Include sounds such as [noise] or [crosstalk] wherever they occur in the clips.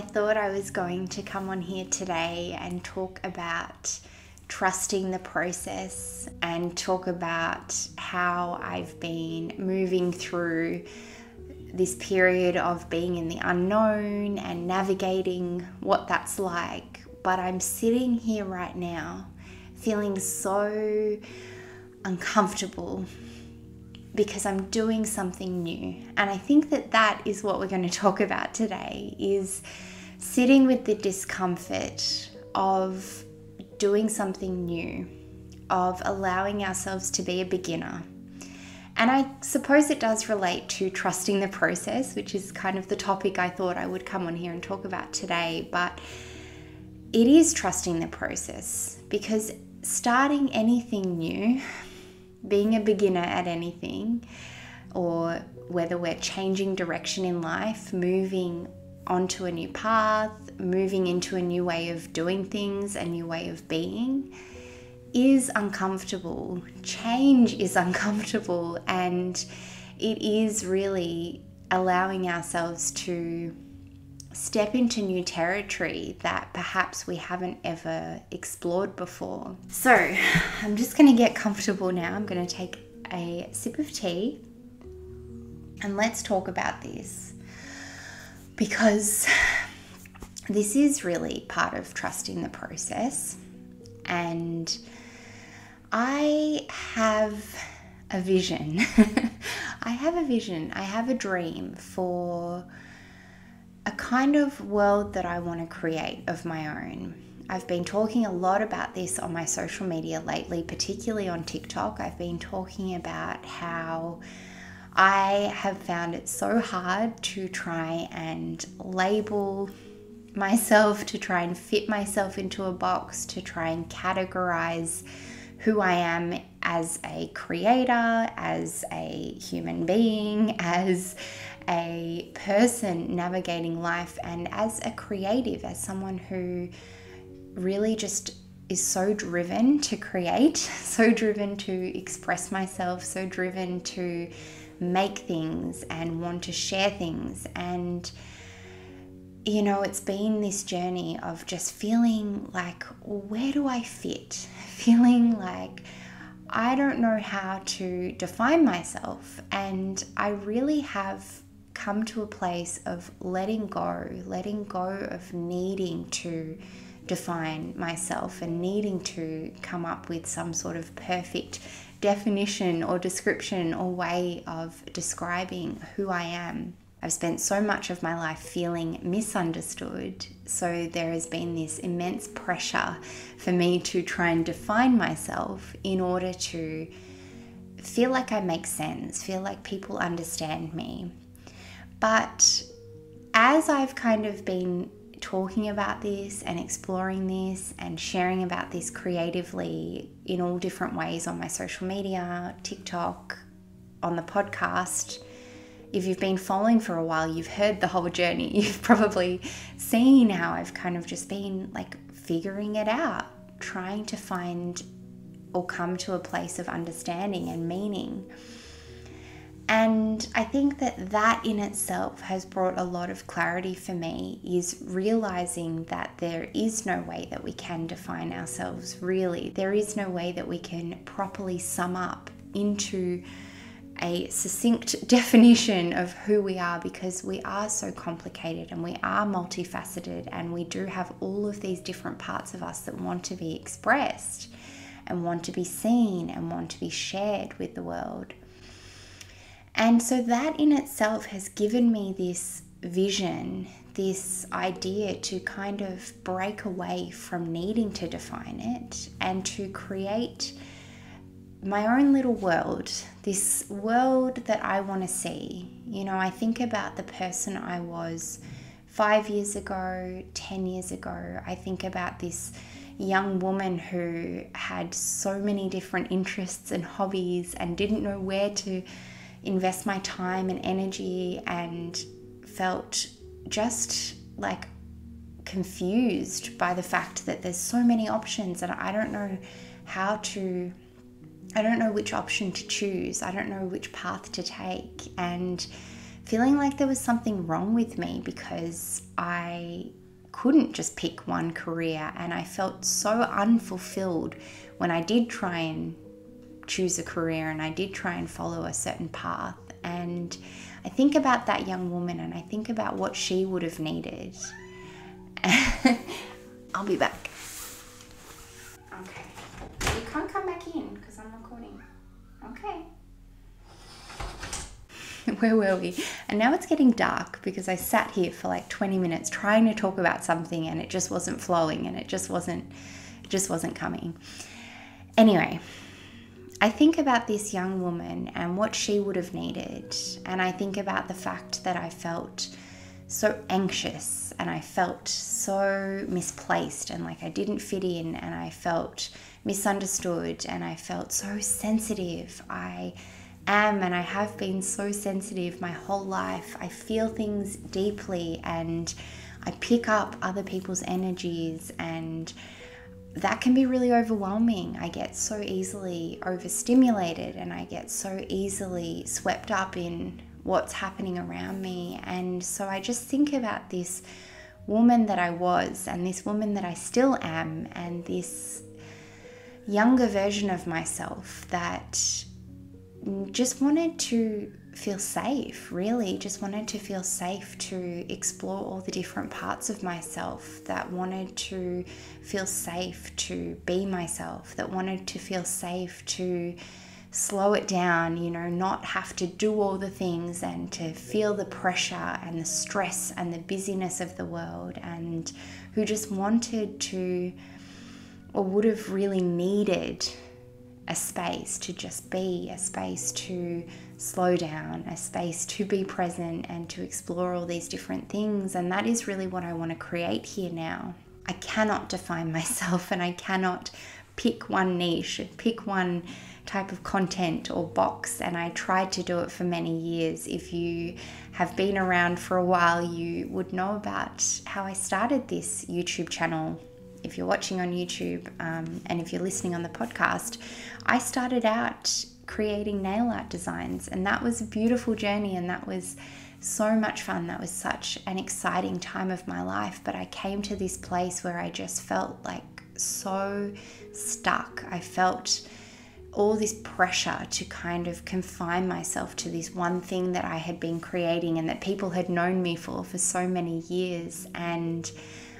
I thought I was going to come on here today and talk about trusting the process and talk about how I've been moving through this period of being in the unknown and navigating what that's like. But I'm sitting here right now feeling so uncomfortable because I'm doing something new. And I think that that is what we're going to talk about today is sitting with the discomfort of doing something new, of allowing ourselves to be a beginner. And I suppose it does relate to trusting the process, which is kind of the topic I thought I would come on here and talk about today. But it is trusting the process because starting anything new being a beginner at anything, or whether we're changing direction in life, moving onto a new path, moving into a new way of doing things, a new way of being, is uncomfortable. Change is [laughs] uncomfortable, and it is really allowing ourselves to step into new territory that perhaps we haven't ever explored before. So, [sighs] I'm just going to get comfortable now. I'm going to take a sip of tea and let's talk about this because [sighs] this is really part of trusting the process. And I have a vision. [laughs] I have a vision. I have a dream for a kind of world that I want to create of my own. I've been talking a lot about this on my social media lately, particularly on TikTok. I've been talking about how I have found it so hard to try and label myself, to try and fit myself into a box, to try and categorize who I am as a creator, as a human being, [laughs] as a person navigating life and as a creative, as someone who really just is so driven to create, [laughs] so driven to express myself, so driven to make things and want to share things. And, you know, it's been this journey of just feeling like, where do I fit? [laughs] Feeling like, I don't know how to define myself. And I really have come to a place of letting go, letting go of needing to define myself and needing to come up with some sort of perfect definition or description or way of describing who I am. I've spent so much of my life feeling misunderstood, so there has been this immense pressure for me to try and define myself in order to feel like I make sense, feel like people understand me. But as I've kind of been talking about this and exploring this and sharing about this creatively in all different ways on my social media, TikTok, on the podcast, if you've been following for a while, you've heard the whole journey. [laughs] You've probably seen how I've kind of just been like figuring it out, trying to find or come to a place of understanding and meaning. And I think that that in itself has brought a lot of clarity for me is realizing that there is no way that we can define ourselves really. There is no way that we can properly sum up into a succinct [laughs] definition of who we are because we are so complicated and we are multifaceted and we do have all of these different parts of us that want to be expressed and want to be seen and want to be shared with the world. And so that in itself has given me this vision, this idea to kind of break away from needing to define it and to create my own little world, this world that I want to see. You know, I think about the person I was five years ago, 10 years ago. I think about this young woman who had so many different interests and hobbies and didn't know where to invest my time and energy and felt just like confused by the fact that there's so many options and I don't know how to I don't know which option to choose. I don't know which path to take and feeling like there was something wrong with me because I couldn't just pick one career and I felt so unfulfilled when I did try and choose a career and I did try and follow a certain path. And I think about that young woman and I think about what she would have needed. [laughs] I'll be back. Okay. You can't come back in because I'm recording. Okay. [laughs] Where were we? And now it's getting dark because I sat here for like 20 minutes trying to talk about something and it just wasn't flowing and it just wasn't it just wasn't coming. Anyway, I think about this young woman and what she would have needed, and I think about the fact that I felt so anxious and I felt so misplaced and like I didn't fit in, and I felt misunderstood, and I felt so sensitive. I am and I have been so sensitive my whole life. I feel things deeply and I pick up other people's energies and that can be really overwhelming. I get so easily overstimulated and I get so easily swept up in what's happening around me. And so I just think about this woman that I was and this woman that I still am and this younger version of myself that just wanted to feel safe, really. Just wanted to feel safe to explore all the different parts of myself, that wanted to feel safe to be myself, that wanted to feel safe to slow it down, you know, not have to do all the things and to feel the pressure and the stress and the busyness of the world, and who just wanted to or would have really needed a space to just be, a space to slow down, a space to be present and to explore all these different things. And that is really what I want to create here now. I cannot define [laughs] myself and I cannot pick one niche, pick one type of content or box. And I tried to do it for many years. If you have been around for a while, you would know about how I started this YouTube channel if you're watching on YouTube um, and if you're listening on the podcast, I started out creating nail art designs, and that was a beautiful journey, and that was so much fun. That was such an exciting time of my life. But I came to this place where I just felt like so stuck. I felt all this pressure to kind of confine myself to this one thing that I had been creating and that people had known me for for so many years. And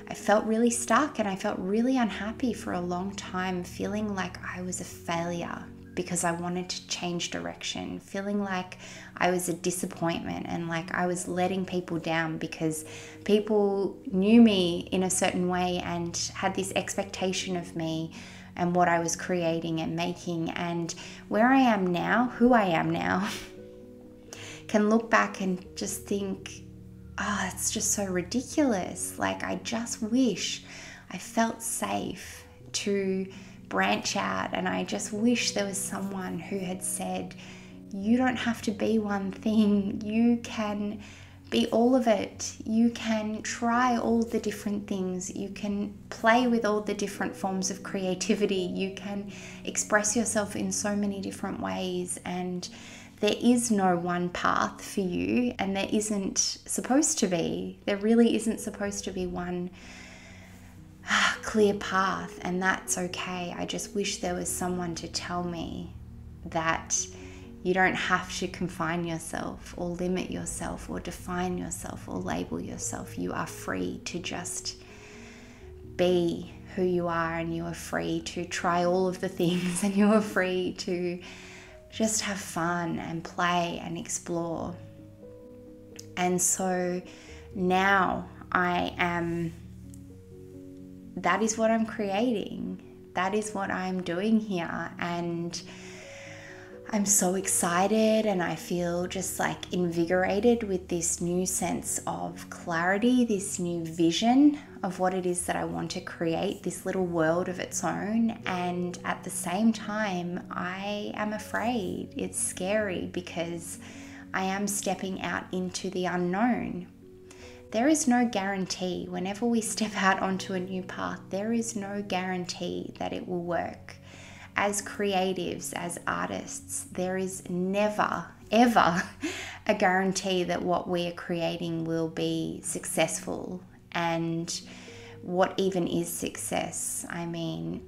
I felt really stuck and I felt really unhappy for a long time, feeling like I was a failure because I wanted to change direction, feeling like I was a disappointment and like I was letting people down because people knew me in a certain way and had this expectation of me and what I was creating and making. And where I am now, who I am now, [laughs] can look back and just think, oh, it's just so ridiculous. Like, I just wish I felt safe to branch out, and I just wish there was someone who had said, You don't have to be one thing, you can be all of it. You can try all the different things. You can play with all the different forms of creativity. You can express yourself in so many different ways. And there is no one path for you, and there isn't supposed to be. There really isn't supposed to be one ah, clear path, and that's okay. I just wish there was someone to tell me that you don't have to confine yourself or limit yourself or define yourself or label yourself. You are free to just be who you are, and you are free to try all of the things, [laughs] and you are free to just have fun and play and explore. And so now I am, that is what I'm creating. That is what I'm doing here. And I'm so excited and I feel just like invigorated with this new sense of clarity, this new vision of what it is that I want to create, this little world of its own. And at the same time, I am afraid. It's scary because I am stepping out into the unknown. There is no guarantee. Whenever we step out onto a new path, there is no guarantee that it will work. as creatives, as artists, there is never, ever [laughs] a guarantee that what we are creating will be successful. And what even is success? I mean,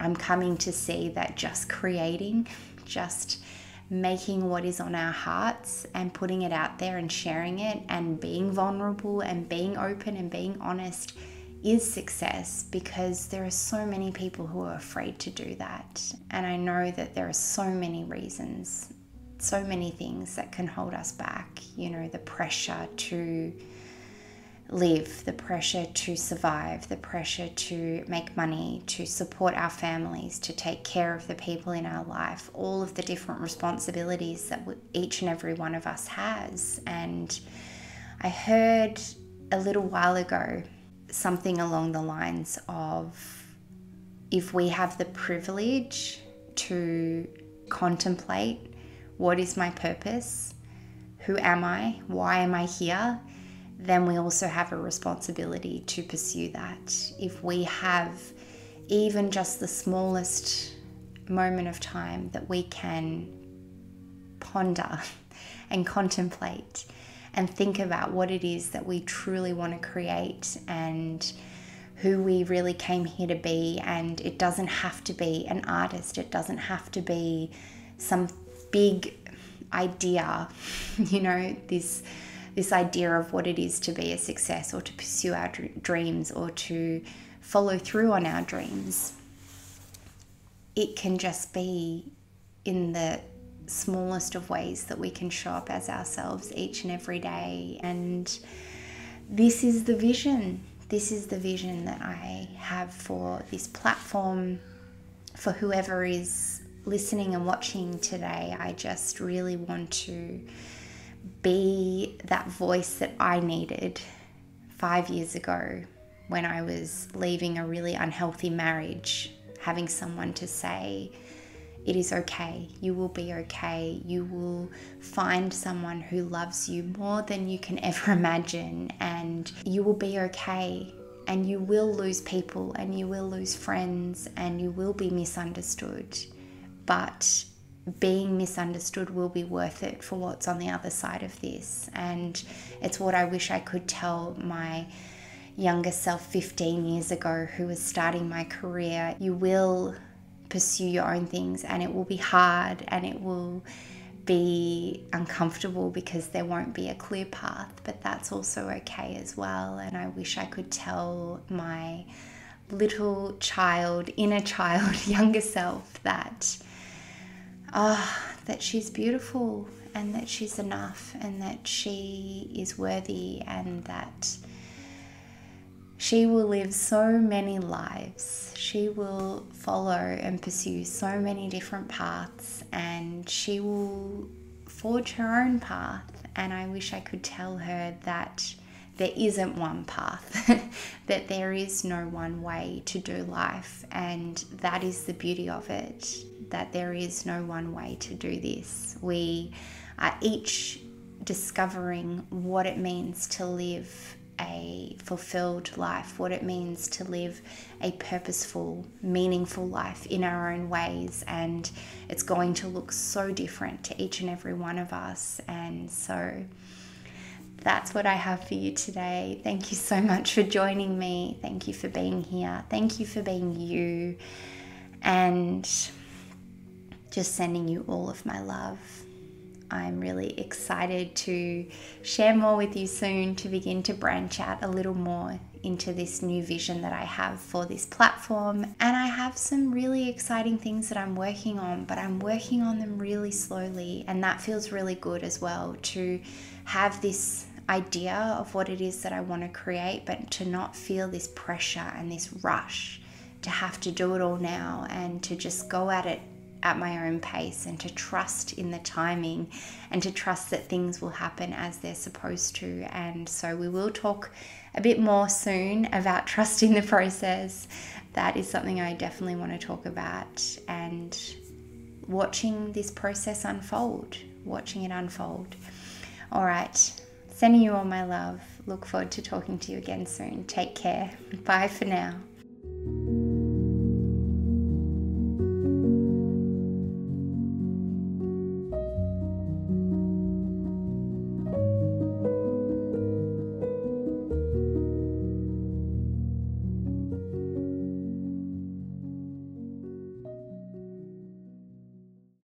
I'm coming to see that just creating, just making what is on our hearts and putting it out there and sharing it and being vulnerable and being open and being honest is success because there are so many people who are afraid to do that. And I know that there are so many reasons, so many things that can hold us back. You know, the pressure to live, the pressure to survive, the pressure to make money, to support our families, to take care of the people in our life, all of the different responsibilities that each and every one of us has. And I heard a little while ago something along the lines of if we have the privilege to contemplate what is my purpose, who am I, why am I here, then we also have a responsibility to pursue that. If we have even just the smallest moment of time that we can ponder [laughs] and contemplate and think about what it is that we truly want to create and who we really came here to be. And it doesn't have to be an artist, it doesn't have to be some big idea, [laughs] you know, this this idea of what it is to be a success or to pursue our dreams or to follow through on our dreams. It can just be in the smallest of ways that we can show up as ourselves each and every day. And this is the vision. This is the vision that I have for this platform, for whoever is listening and watching today. I just really want to be that voice that I needed five years ago when I was leaving a really unhealthy marriage, having someone to say, it is okay. You will be okay. You will find someone who loves you more than you can [laughs] ever imagine, and you will be okay. And you will lose people, and you will lose friends, and you will be misunderstood. But being misunderstood will be worth it for what's on the other side of this. And it's what I wish I could tell my younger self 15 years ago who was starting my career. You will pursue your own things, and it will be hard and it will be uncomfortable because there won't be a clear path, but that's also okay as well. And I wish I could tell my little child, inner child, [laughs] younger self that oh, that she's beautiful and that she's enough and that she is worthy and that she will live so many lives. She will follow and pursue so many different paths and she will forge her own path. And I wish I could tell her that there isn't one path, [laughs] that there is no one way to do life. And that is the beauty of it, that there is no one way to do this. We are each discovering what it means to live a fulfilled life, what it means to live a purposeful, meaningful life in our own ways. And it's going to look so different to each and every one of us. And so, that's what I have for you today. Thank you so much for joining me. Thank you for being here. Thank you for being you. And just sending you all of my love. I'm really excited to share more with you soon to begin to branch out a little more into this new vision that I have for this platform. And I have some really exciting things that I'm working on, but I'm working on them really slowly. And that feels really good as well to have this idea of what it is that I want to create, but to not feel this pressure and this rush to have to do it all now and to just go at it at my own pace and to trust in the timing and to trust that things will happen as they're supposed to. And so we will talk a bit more soon about [laughs] trusting the process. That is something I definitely want to talk about and watching this process unfold, watching it unfold. All right, Sending you all my love. Look forward to talking to you again soon. Take care. Bye for now.